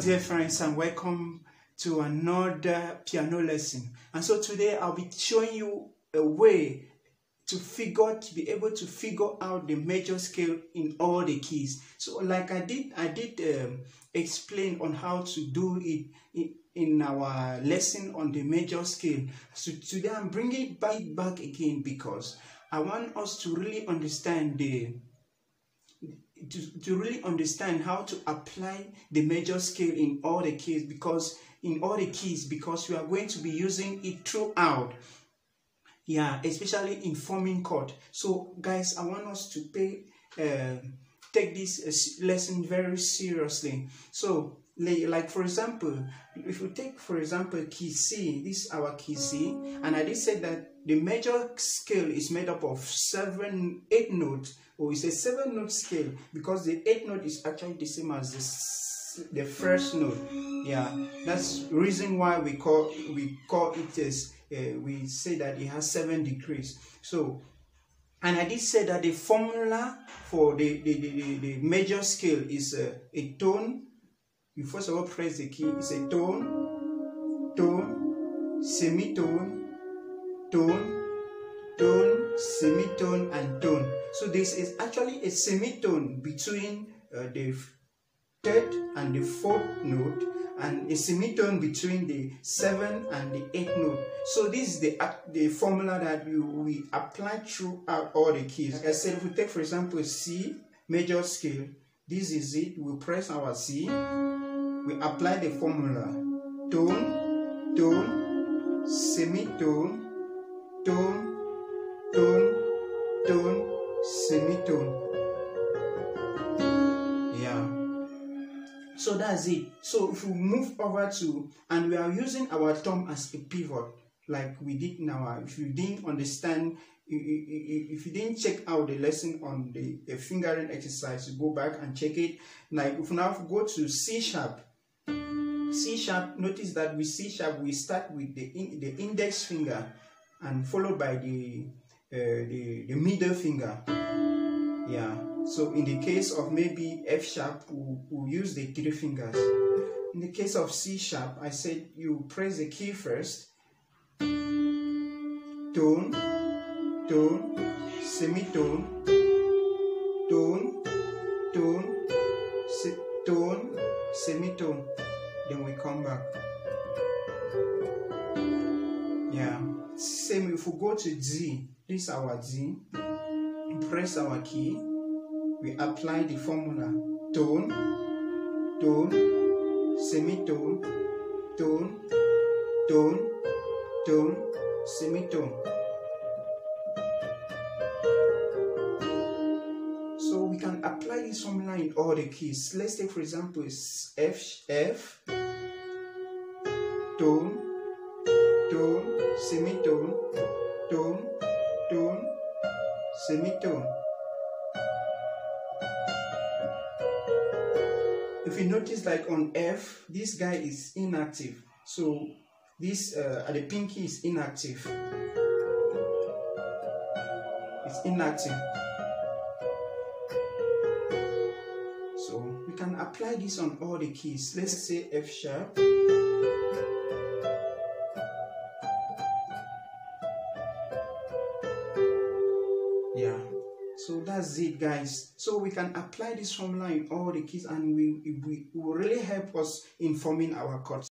dear friends, and welcome to another piano lesson. And so today I'll be showing you a way to figure to be able to figure out the major scale in all the keys. So like I did, I did um, explain on how to do it in, in our lesson on the major scale. So today I'm bringing it back back again because I want us to really understand the to, to really understand how to apply the major scale in all the keys because in all the keys because we are going to be using it throughout. Yeah especially in forming chord so guys i want us to pay uh, take this uh, lesson very seriously. So like for example if we take for example key c this is our key c and i did say that the major scale is made up of seven eight notes or it's a seven note scale because the eighth note is actually the same as the, the first note yeah that's reason why we call we call it as uh, we say that it has seven degrees. So and i did say that the formula for the the, the, the major scale is uh, a tone. You first of all press the key. It's a tone tone semitone tone tone, semitone, and tone. So this is actually a semitone between uh, the third and the fourth note and a semitone between the seventh and the eighth note. So this is the the formula that we, we apply throughout all the keys. I said, if we take for example C major scale, this is it. We press our C, we apply the formula tone, tone, semitone, tone, tone, So that's it. So if we move over to, and we are using our thumb as a pivot, like we did our, if you didn't understand, if you didn't check out the lesson on the, the fingering exercise, go back and check it. Like if now go to C sharp, C sharp, notice that with C sharp, we start with the, in, the index finger and followed by the uh, the, the middle finger. Yeah. So in the case of maybe F sharp, we'll, we'll use the three fingers. In the case of C sharp, I said you press the key first. Tone, tone, semitone, tone, tone, se tone, semitone. Then we come back. Yeah. Same if we go to D, this is our D. Press our key. We apply the formula tone, tone, semitone, tone, tone, tone, semitone. So we can apply this formula in all the keys. Let's take for example F, F, tone, tone, semitone, tone, tone, semitone. If you notice like on F, this guy is inactive. So this uh, the pinky is inactive. It's inactive. So we can apply this on all the keys. Let's say F sharp. So that's it guys. So we can apply this formula in all the keys and we, we will really help us in forming our chords